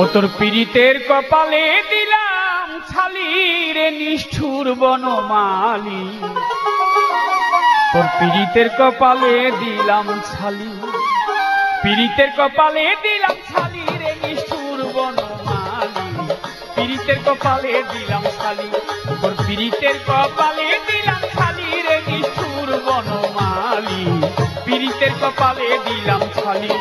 ও তোর পীড়িতের কপালে দিলাম ছালি রে নিষ্ঠুর বনমালি। তোর পীড়িতের কপালে দিলাম ছালি, পীড়িতের কপালে দিলাম ছালি রে নিষ্ঠুর বনমালি। পীড়িতের কপালে দিলাম ছালি, তোর পীড়িতের কপালে দিলাম ছালি রে নিষ্ঠুর বনমালি। পীড়িতের কপালে দিলাম ছালি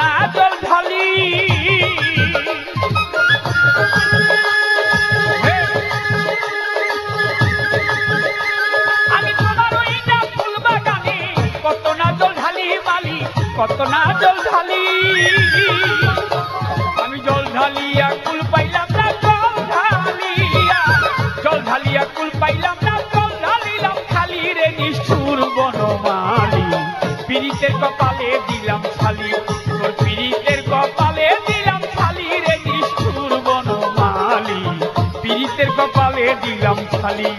না জল ঢালি। কত না ঢালি মালি কত না ঢালি। আমি জল ঢালিয়া কুল পাইলাম না, জল জল ঢালিয়া কুল পাইলাম না, জল ঢালিলাম খালি রে নিষ্ঠুর কপালে দিলাম খালি পীড়িতের কপালে দিলাম খালি রে নিষ্ঠুর বনমালি। পীড়িতের কপালে দিলাম খালি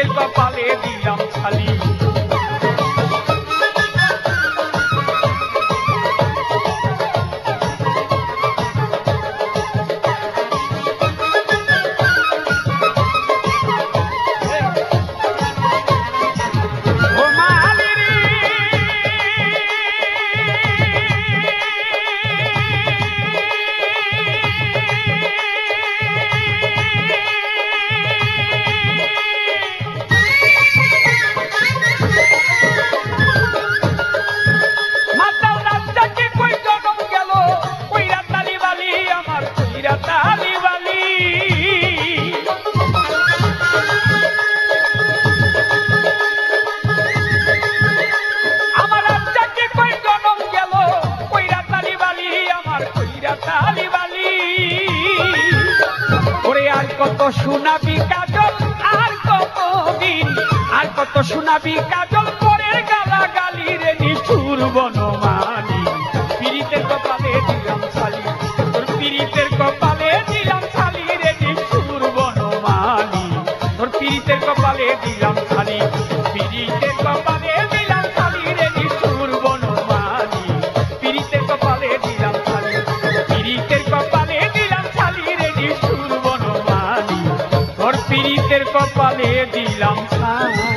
পীড়িতের কপালে দিলাম ছালি কত শোনাবি কাজল, আর কত দিন, আর কত শোনাবি কাজল, পরের গালা গালি রে নিষ্ঠুর বনমানি পীড়িতের কপালে দিলাম শালি তোর পীড়িতের কপালে দিলাম শালি রে নিষ্ঠুর বনমানি তোর পীড়িতের কপালে দিলাম কপালে দিলাম সারা